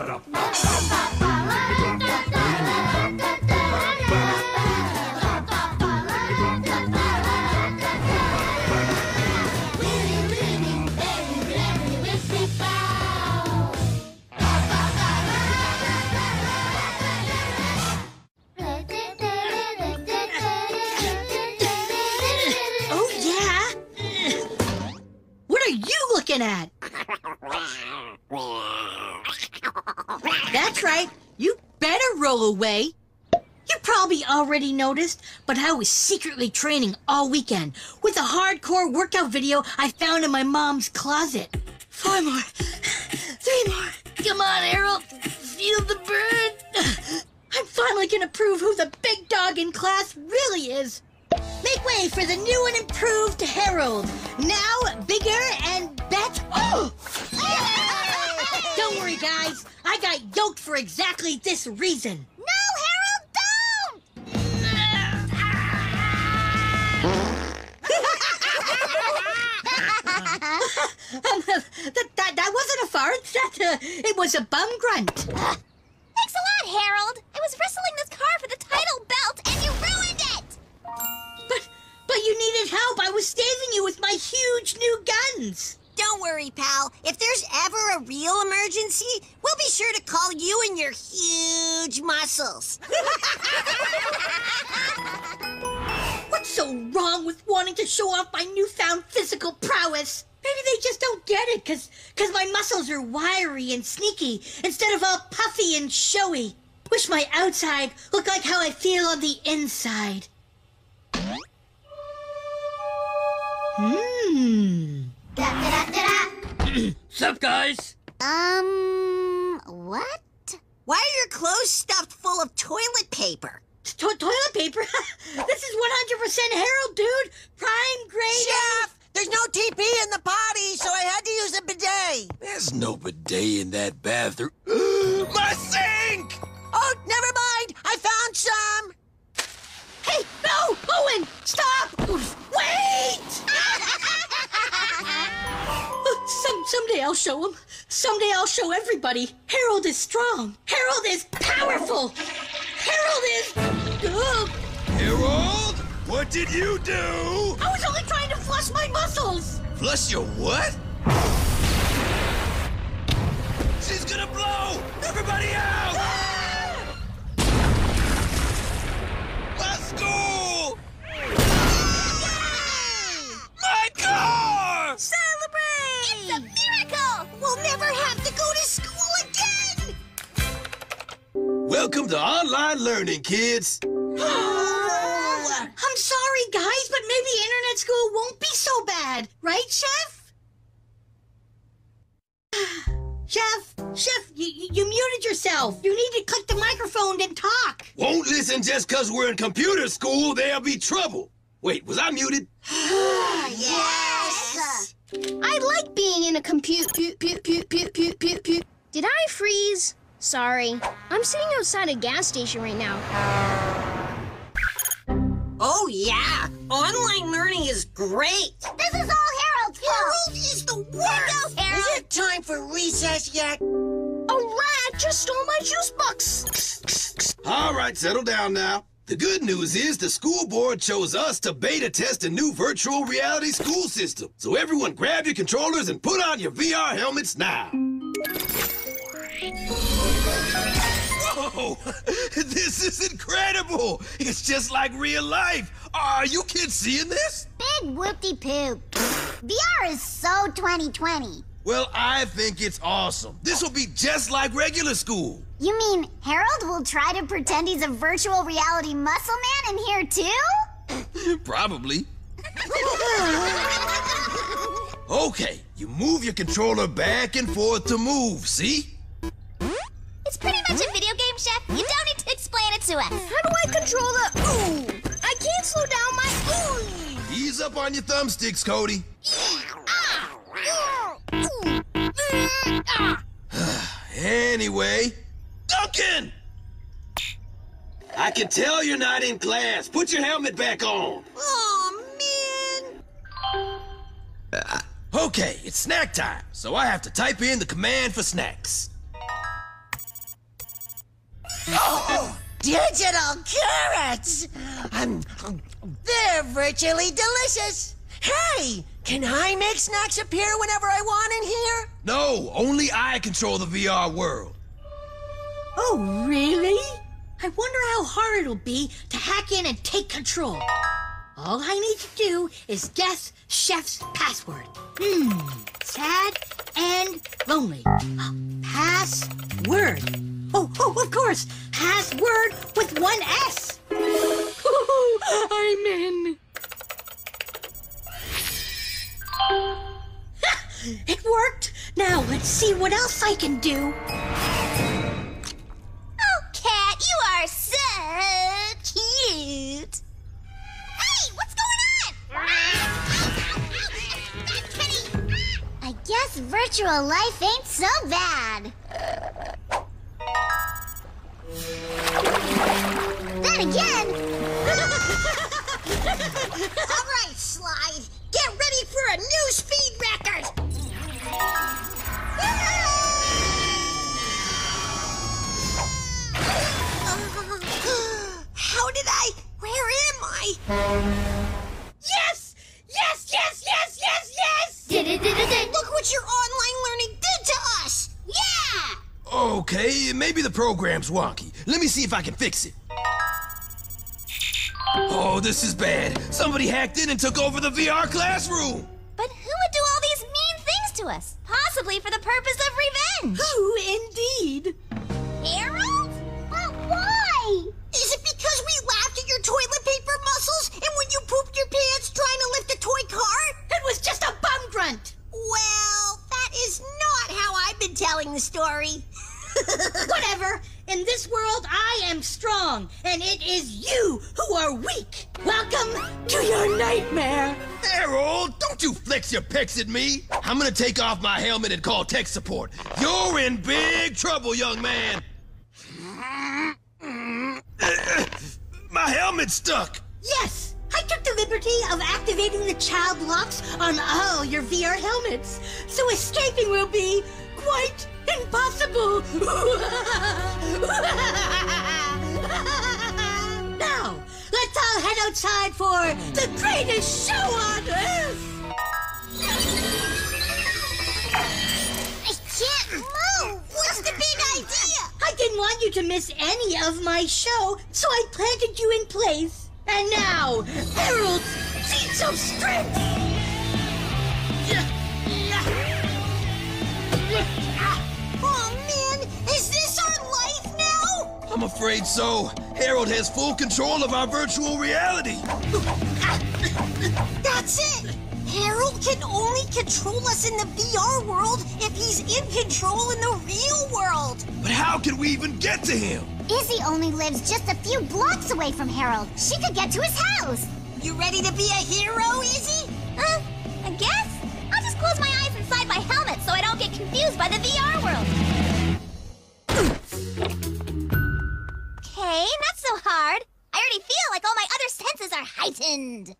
Oh, roll away. You probably already noticed, but I was secretly training all weekend with a hardcore workout video I found in my mom's closet. Four more. Three more. Come on, Harold. Feel the burn. I'm finally gonna prove who the big dog in class really is. Make way for the new and improved Harold. Now bigger and better. Oh! Don't guys. I got yoked for exactly this reason. No, Harold, don't! Um, that, that, that wasn't a fart. That, uh, it was a bum grunt. Thanks a lot, Harold. I was wrestling this car for the title belt, and you ruined it. But, but you needed help. I was saving you with my huge new guns. Don't worry, pal. If there's ever real emergency, we'll be sure to call you and your huge muscles. What's so wrong with wanting to show off my newfound physical prowess? Maybe they just don't get it, cause, cause my muscles are wiry and sneaky instead of all puffy and showy. Wish my outside looked like how I feel on the inside. Hmm. Sup, guys? Um, what? Why are your clothes stuffed full of toilet paper? To- toilet paper? this is 100% Harold, dude. Prime grade. Chef! There's no TP in the potty, so I had to use a bidet. There's no bidet in that bathroom. My sink! Oh, never mind. I found some. Hey, no! Owen, stop! Wait! Some someday I'll show him. Someday I'll show everybody. Harold is strong. Harold is powerful. Harold is. Ugh. Harold, what did you do? I was only trying to flush my muscles. Flush your what? She's gonna blow! Everybody out! Welcome to online learning, kids. I'm sorry, guys, but maybe internet school won't be so bad, right, Chef? Chef, Chef, you, you, you muted yourself. You need to click the microphone and talk. Won't listen just because we're in computer school, there'll be trouble. Wait, was I muted? Yes. I like being in a compute. Pu- pu- pu- pu- pu- pu- pu- Did I freeze? Sorry. I'm sitting outside a gas station right now. Oh, yeah. Online learning is great. This is all Harold's fault. Harold is the worst. Harold. Is it time for recess yet? A rat just stole my juice box. All right, settle down now. The good news is the school board chose us to beta test a new virtual reality school system. So everyone grab your controllers and put on your VR helmets now. Whoa! This is incredible! It's just like real life. Are you kids seeing this? Big whoopty poop. VR is so 2020. Well, I think it's awesome. This will be just like regular school. You mean Harold will try to pretend he's a virtual reality muscle man in here too? Probably. Okay, you move your controller back and forth to move, see? To explain it to us. How do I control the ooh? I can't slow down my ooh. Ease up on your thumbsticks, Cody. Anyway, Duncan! I can tell you're not in class. Put your helmet back on. Oh, man. Uh, okay, it's snack time, so I have to type in the command for snacks. Oh, digital carrots! Um, they're virtually delicious. Hey, can I make snacks appear whenever I want in here? No, only I control the VR world. Oh, really? I wonder how hard it'll be to hack in and take control. All I need to do is guess Chef's password. Hmm, sad and lonely. Password. Oh, oh, of course. Password with one S. I'm in. it worked. Now let's see what else I can do. Oh, Cat, you are so cute. Hey, what's going on? I guess virtual life ain't so bad. How did I? Where am I? Yes! Yes, yes, yes, yes, yes! did Look what your online learning did to us! Yeah! Okay, maybe the program's wonky. Let me see if I can fix it. Oh, this is bad. Somebody hacked in and took over the VR classroom. But who would do all these mean things to us? Possibly for the purpose of revenge. Who indeed? Harold? But why? The story. Whatever. In this world, I am strong, and it is you who are weak. Welcome to your nightmare. Harold, don't you flex your pecs at me. I'm gonna take off my helmet and call tech support. You're in big trouble, young man. My helmet's stuck. Yes, I took the liberty of activating the child locks on all your VR helmets, so escaping will be quite impossible. now, let's all head outside for the greatest show on earth. I can't move. What's the big idea? I didn't want you to miss any of my show, so I planted you in place. And now, Harold's feats of strength. I'm afraid so. Harold has full control of our virtual reality. That's it. Harold can only control us in the VR world if he's in control in the real world. But how can we even get to him? Izzy only lives just a few blocks away from Harold. She could get to his house. You ready to be a hero, Izzy? Uh, I guess. I'll just close my eyes inside my helmet so I don't get confused by the VR world. Hard. I already feel like all my other senses are heightened.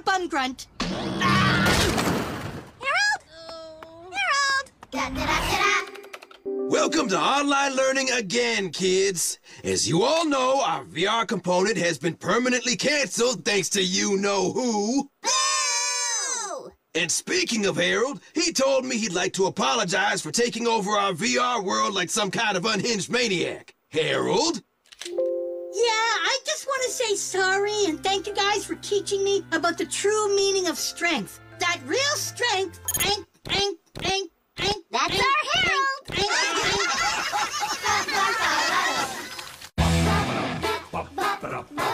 A bum grunt. Harold? Harold? Da, da, da, da, da. Welcome to online learning again, kids. As you all know, our VR component has been permanently canceled thanks to you know who. Boo! And speaking of Harold, he told me he'd like to apologize for taking over our VR world like some kind of unhinged maniac. Harold? Yeah, I just want to say sorry and thank you guys for teaching me about the true meaning of strength. That real strength, ain't, ain't, ain't, ain't. That's ain't, our Harold. Ain't, ain't, ain't.